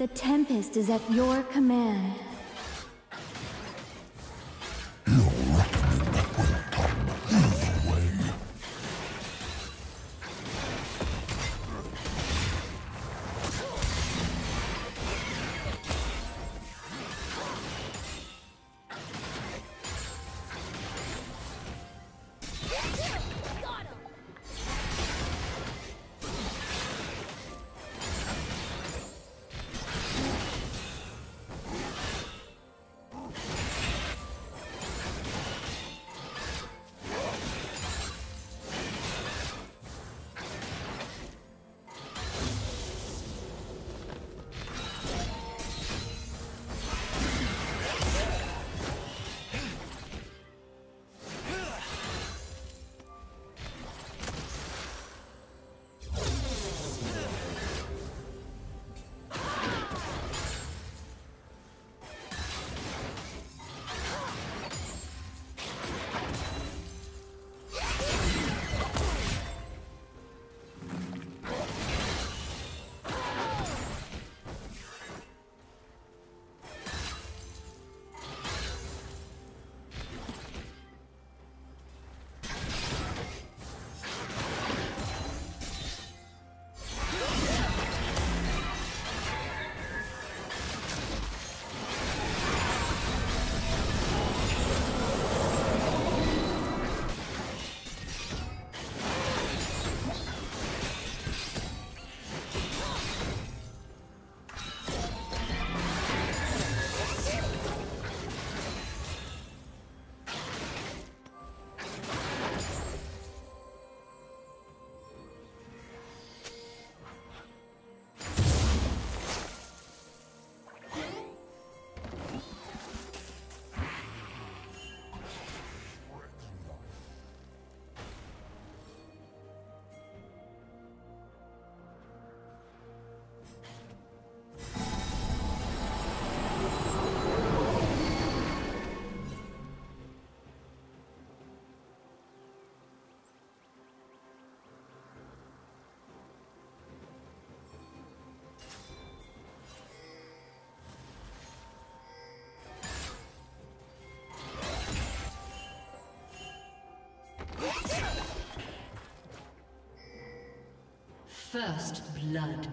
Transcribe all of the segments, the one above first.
The Tempest is at your command. First blood.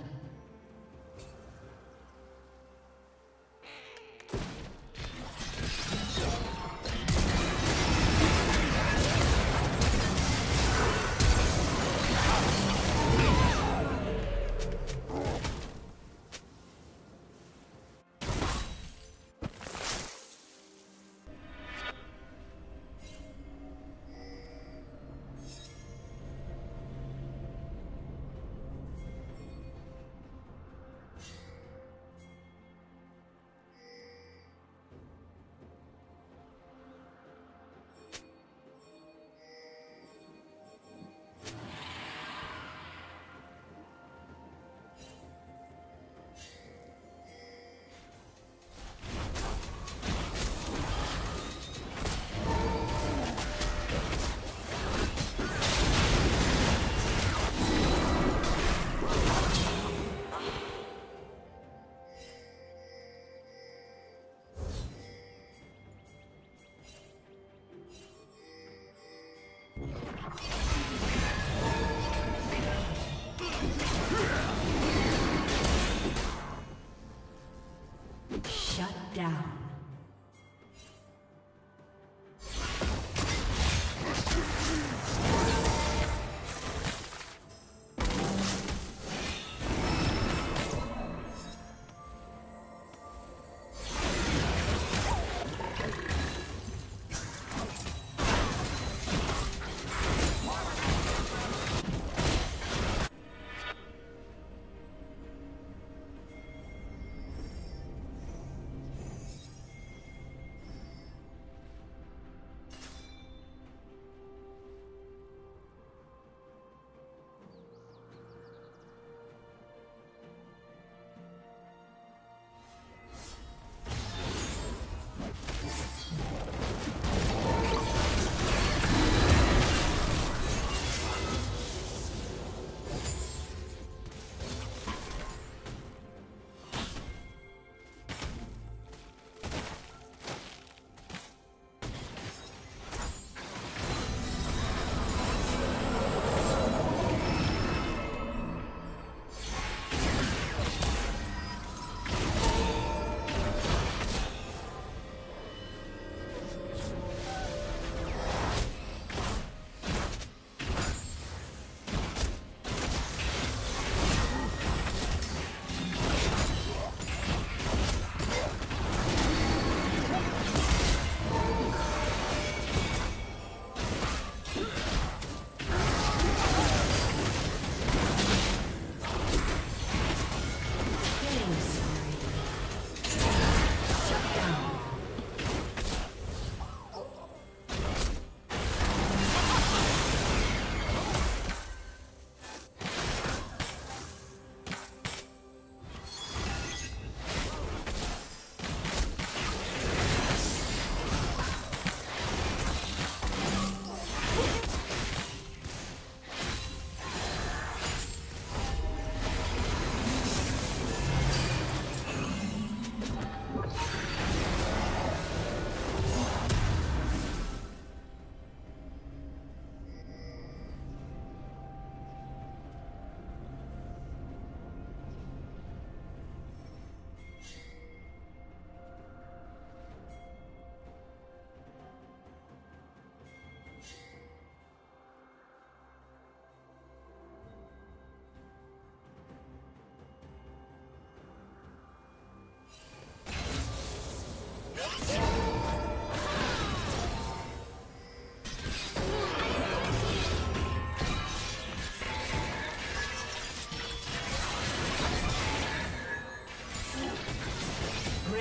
down.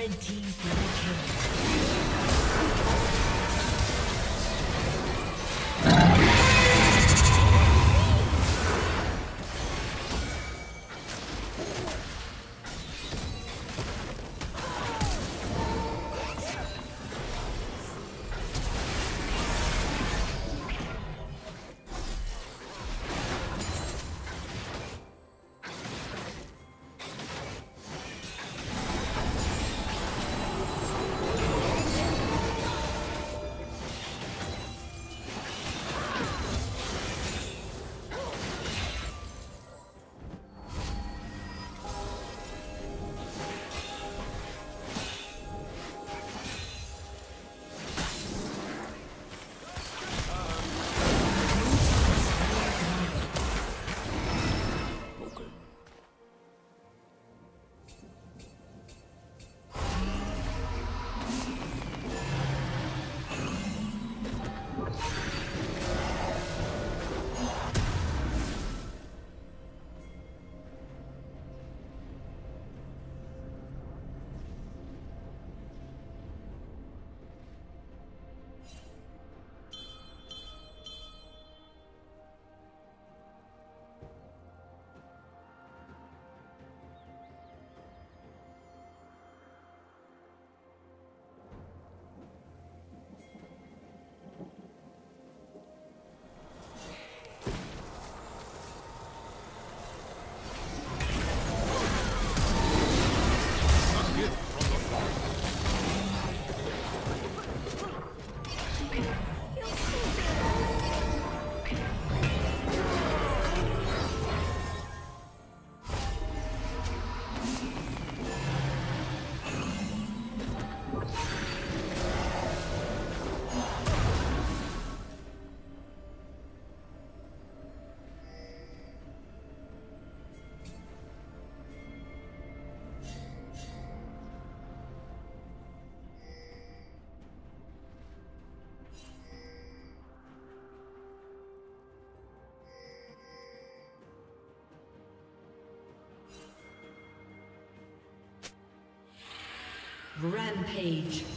Red team Rampage.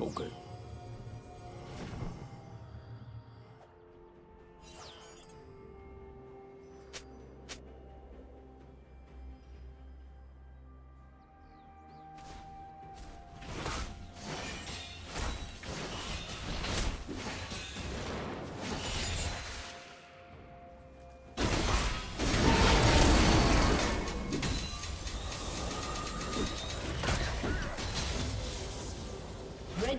Okay.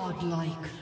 Godlike.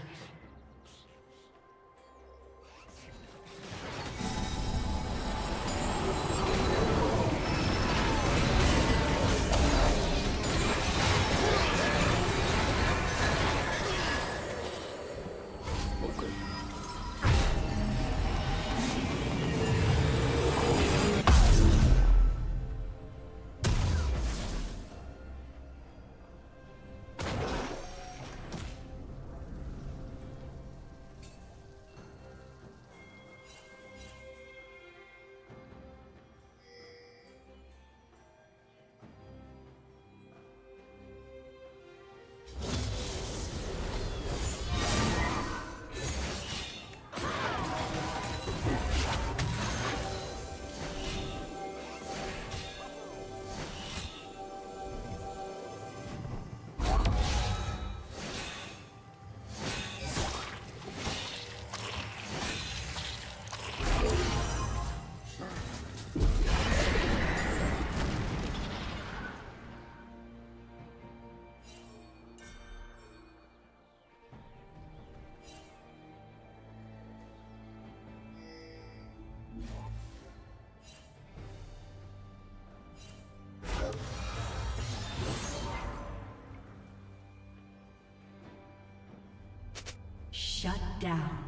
Shut down.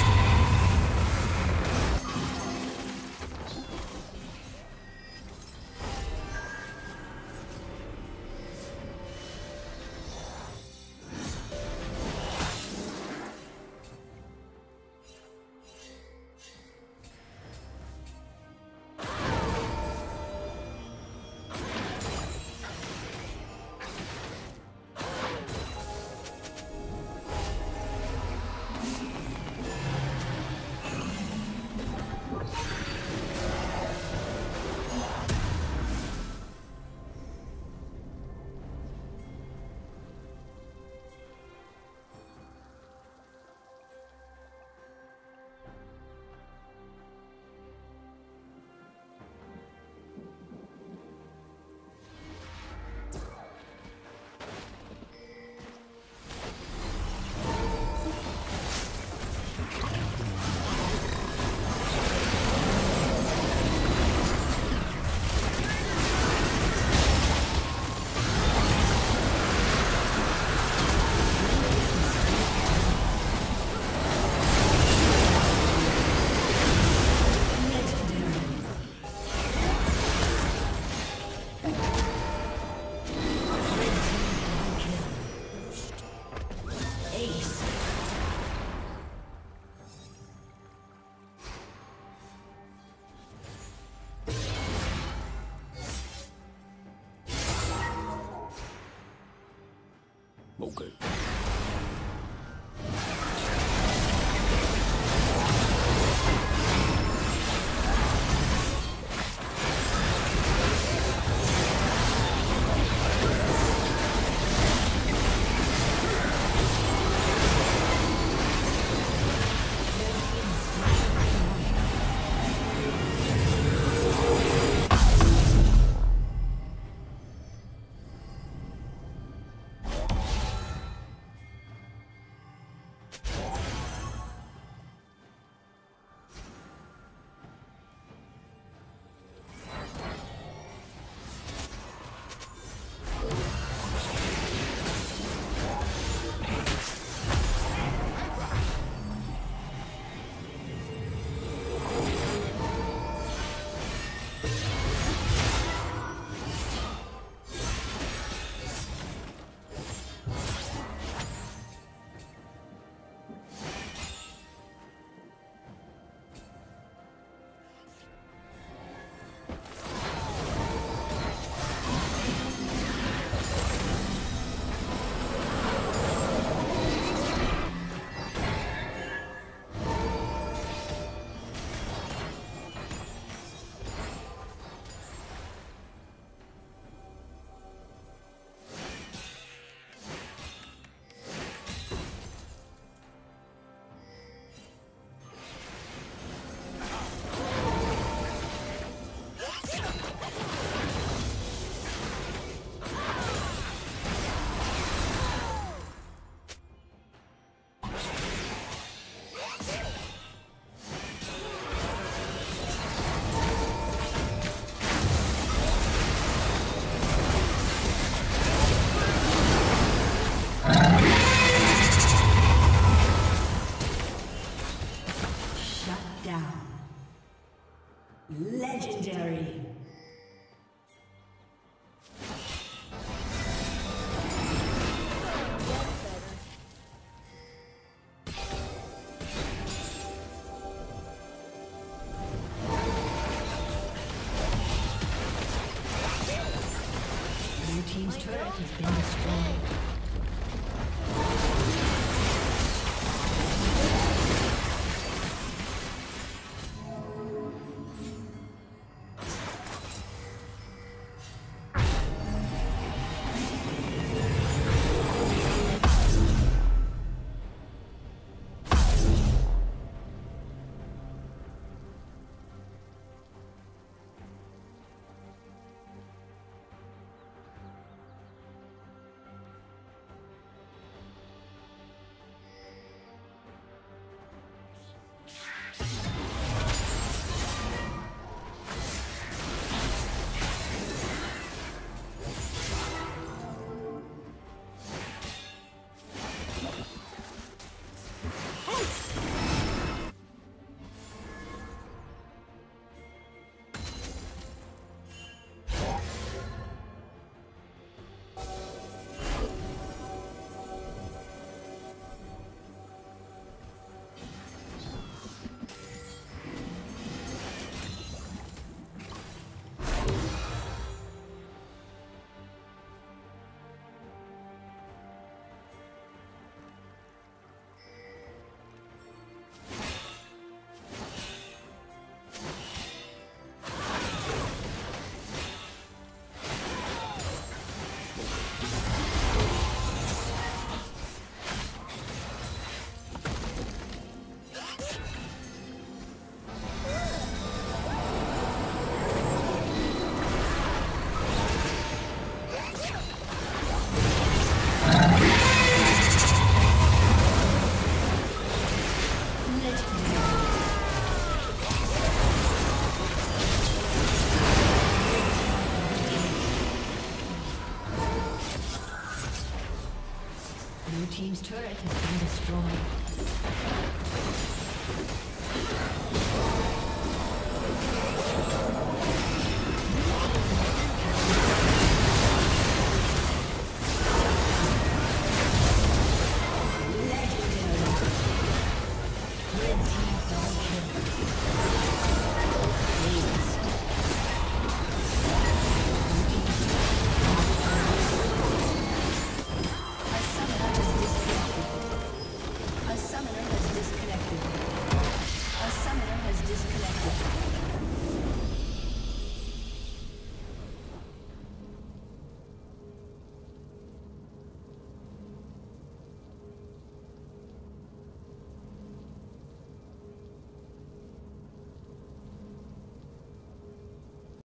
Vogel.